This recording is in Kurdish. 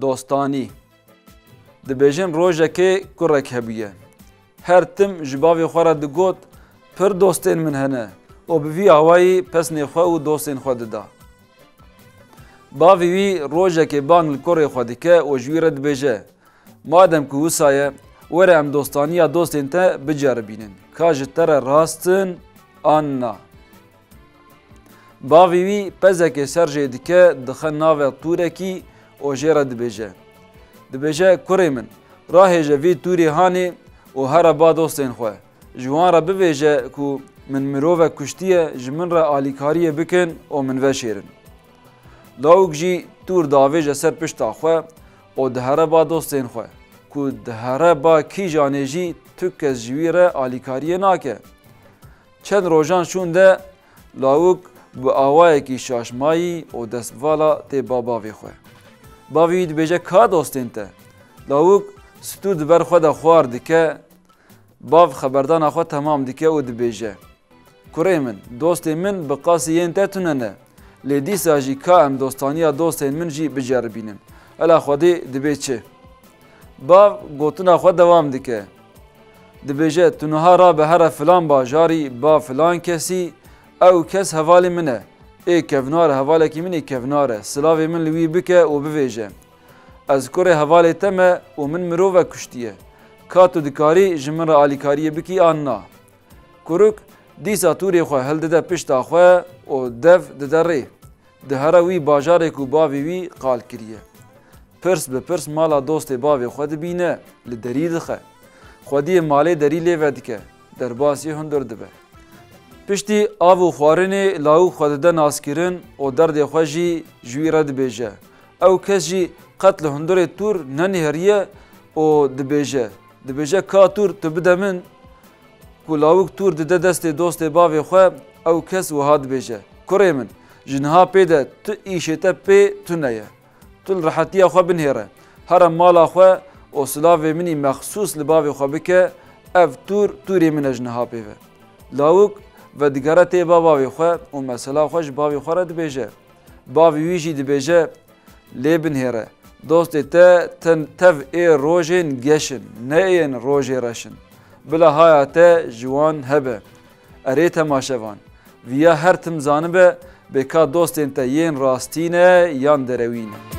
Dostanî Dibêjin rojekê kurek hebûye. Her tim ji bavê xwe re digot, Pir dostên min hene û bi vî awayî pesnê xwe û dostên xwe dida. Bavê wî rojekê bang li kurê xwe dike û ji wî re dibêje, Madem ku wisa ye, were em dostaniya dostên te biceribînin, ka ji te re rast in an na. Bavê wî pezekê ser jê dike dixe navê tûrekî û jê re dibêje. Dibêje kurê min rahêje vî tûrê hanê û here ba dostên xwe. Ji wan re bivêje ku min mirovek kuştiye ji min re alîkariyê bikin û min veşêrin. Lawik jî tûr diavêje ser pişta xwe û dihere ba dostên xwe ku dihere ba kîjanê jî tu kes ji wî re alîkariyê nake. Çend rojan şûn de lawik bi awayekî şaşmayî û destvala tê ba bavê xwe. Bavê wî dibêje ka dostên te. Lawik stûr di ber xwe de xwar dike. Bav xeberdana xwe temam dike û dibêje, Kurê min, dostên min bi qasî yên te tune ne. Lê dîsa jî ka em dostaniya dostên min jî biceribînin. Ela xwedê dibê çi? Bav gotina xwe dewam dike. Dibêje tu niha rabe here filan bajarî ba filan kesî, ew kes hevalê min e, ê kevnar e, hevalekî min ê kevnar e, silavê min li wî bike û bivêje, Ez kurê hevalê te me û min mirove kuştiye, ka tu dikarî ji min re alîkariyê bikî an na? Kuruk dîsa tûrê xwe hildide pişta xwe û dev dide rê. Di here wî bajarê ku bavê wî qal kiriye. Pirs bi pirs mala dostê bavê xwe dibîne, li derî dixe. Xwediyê malê derî lê vedike, derbasî hundir dibe. Piştî av û xwarinê lawik xwe dide naskirin û derdê xwe jî ji wî re dibêje. Ew kes jî qet li hundirê tûr nenihêriye û dibêje, dibêje ka tûr tu bide min. Ku lawik tûr dide destê dostê bavê xwe, ew kes wiha dibêje, Kurê min, ji niha pê de tu îşê te pê tune ye. Tu li rehetiya xwe binihêre, here mala xwe û silavê minî mexsûs li bavê xwe bike, ev tûr, tûrê min e ji niha pê ve. Lawik vedigere têba bavê xwe û mesela xwe ji bavê xwe re dibêje. Bavê wî jî dibêje. Lê binêre, dostê te tev ê rojên geş in, ne yên rojê reş in. Bila haya te ji wan hebe. Erê temaşevan, viya her tim zanibe bê ka dostên te yên rastî ne yan derewî ne.